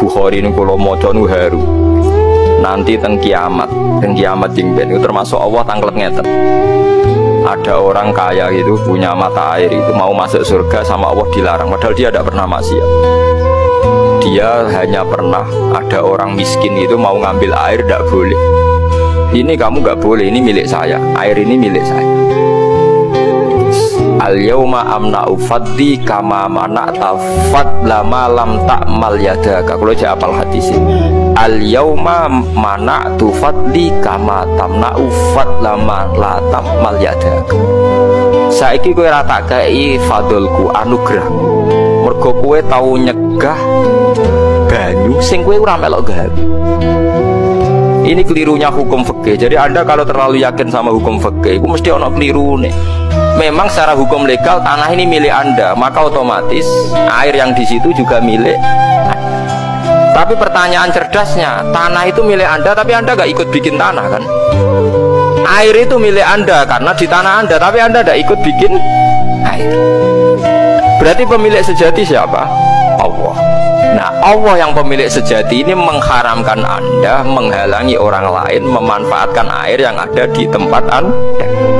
Bukhari ini kalau mau nu haru. Nanti teng kiamat, teng kiamat jingben itu termasuk Allah tangklet ngeten. Ada orang kaya itu punya mata air itu mau masuk surga sama Allah dilarang, padahal dia tidak pernah maksiat. Dia hanya pernah ada orang miskin itu mau ngambil air tidak boleh. Ini kamu nggak boleh, ini milik saya. Air ini milik saya. Al yauma amna ufaddi kama mana tafad lama lam takmal yadaka. Kalau saya apal hadis. Al yauma mana tufaddi kama tamna ufad lama la takmal yadaka. Saiki kowe rata kei fadolku anugerah. Mergo kowe tau nyegah banyu sing kowe ora melok gawe. Ini kelirunya hukum fikih. Jadi Anda kalau terlalu yakin sama hukum fikih, itu mesti ono keliru nih memang secara hukum legal tanah ini milik Anda, maka otomatis air yang di situ juga milik. Tapi pertanyaan cerdasnya, tanah itu milik Anda, tapi Anda gak ikut bikin tanah kan? Air itu milik Anda karena di tanah Anda, tapi Anda gak ikut bikin air. Berarti pemilik sejati siapa? Allah. Nah, Allah yang pemilik sejati ini mengharamkan Anda menghalangi orang lain memanfaatkan air yang ada di tempat Anda.